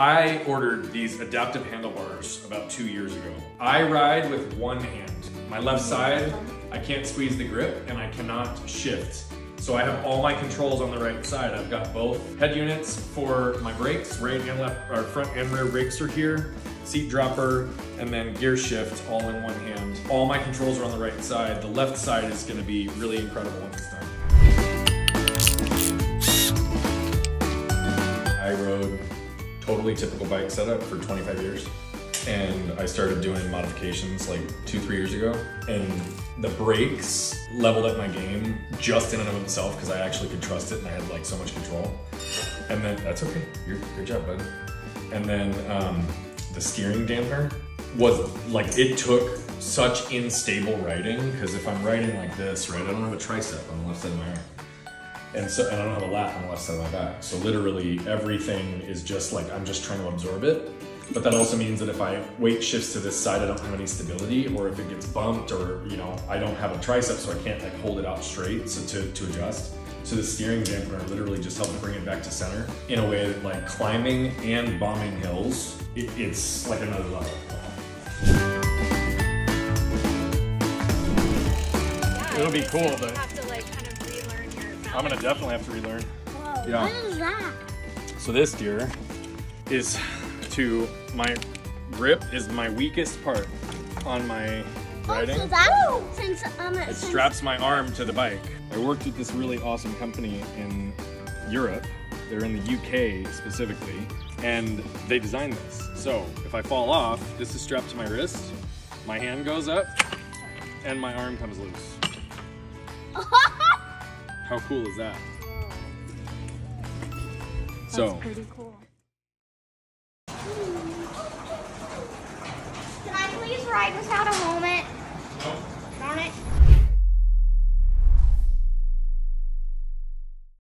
I ordered these adaptive handlebars about two years ago. I ride with one hand. My left side, I can't squeeze the grip and I cannot shift. So I have all my controls on the right side. I've got both head units for my brakes, right and left, or front and rear brakes are here, seat dropper, and then gear shift all in one hand. All my controls are on the right side. The left side is gonna be really incredible when it's done. I rode totally typical bike setup for 25 years. And I started doing modifications like two, three years ago. And the brakes leveled up my game just in and of itself because I actually could trust it and I had like so much control. And then, that's okay, You're, good job, bud. And then um, the steering damper was like, it took such unstable riding because if I'm riding like this, right, I don't have a tricep on the left side of my arm. And so, and I don't have a lat on the left side of my back. So literally everything is just like, I'm just trying to absorb it. But that also means that if I weight shifts to this side, I don't have any stability, or if it gets bumped, or you know, I don't have a tricep, so I can't like hold it out straight so to, to adjust. So the steering dampener literally just helps bring it back to center in a way that like climbing and bombing hills, it, it's like another level. It'll be cool, but I'm gonna definitely have to relearn. Whoa, Yeah. What is that? So this deer is to my grip is my weakest part on my riding. Oh, so that since um It since, straps my arm to the bike. I worked with this really awesome company in Europe. They're in the UK specifically, and they designed this. So if I fall off, this is strapped to my wrist, my hand goes up, and my arm comes loose. How cool is that? That's so. pretty cool. Can I please ride without a helmet? No. Darn it.